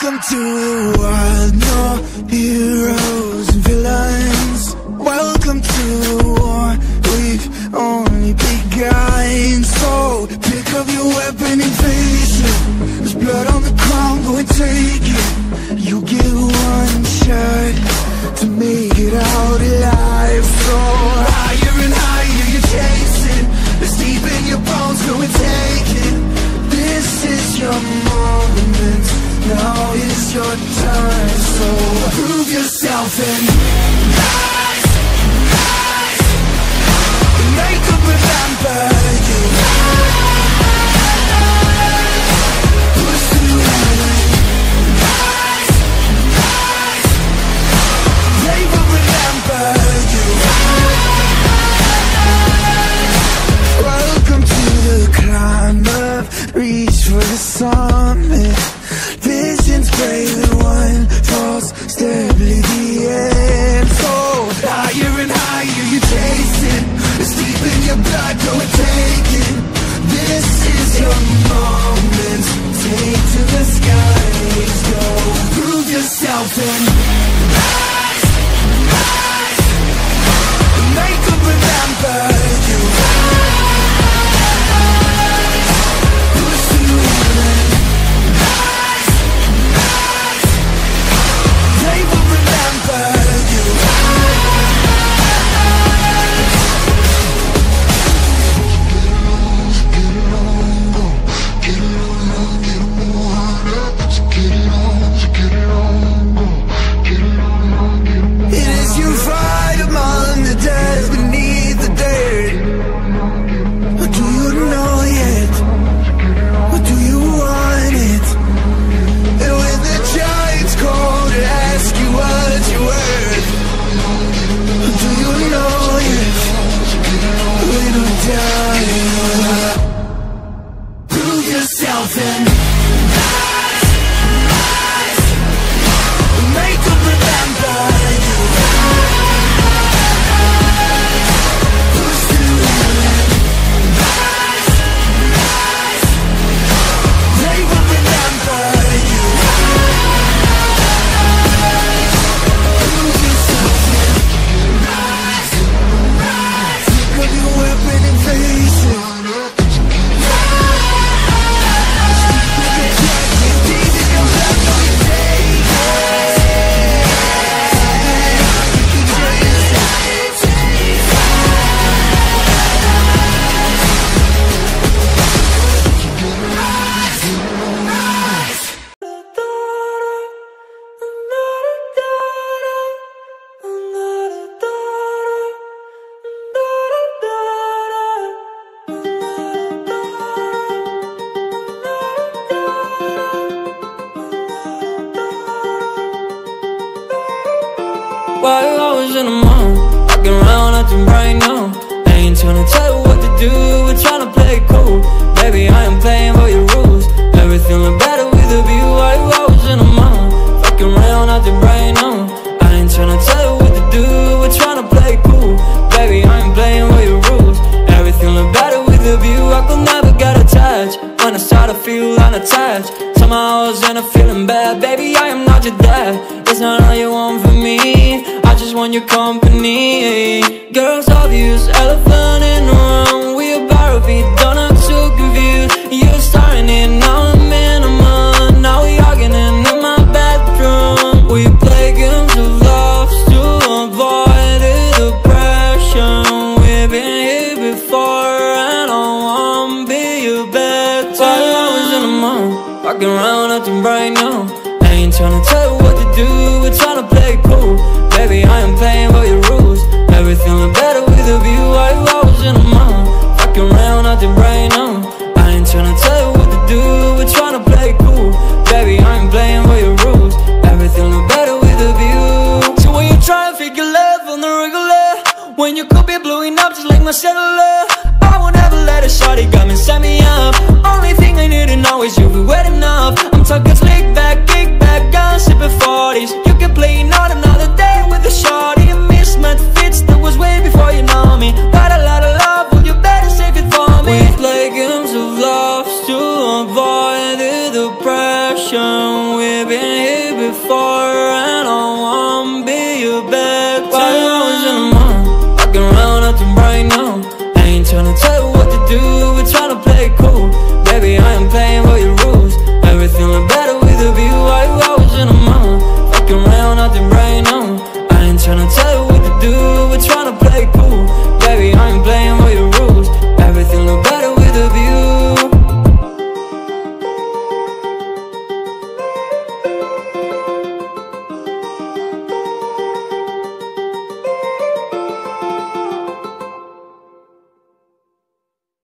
Welcome to the wild, no heroes and villains. Welcome to the war, we've only begun. So pick up your weapon and face it. There's blood on the ground, go and take it. You get one shot to make it out alive. Your time. So prove yourself and While I was in the mall, I feel unattached. Somehow I was in a feeling bad, baby. I am not your dad. It's not all you want from me. I just want your company. Girls obvious, elephant walking around acting right now. I ain't tryna tell you what to do, we're tryna play cool. Baby, I am playing by your rules. Everything look better with a view. I was in the mall, walking around acting right now. I ain't tryna tell you what to do, we're tryna play cool. Baby, I am playing by your rules. Everything look better with a view. So when you try to figure love on the regular, when you could be blowing up just like my cellular, won't ever let a shorty come and set me up. Only thing I need to know is you be wet enough. I'm talking slick back, kick back, gun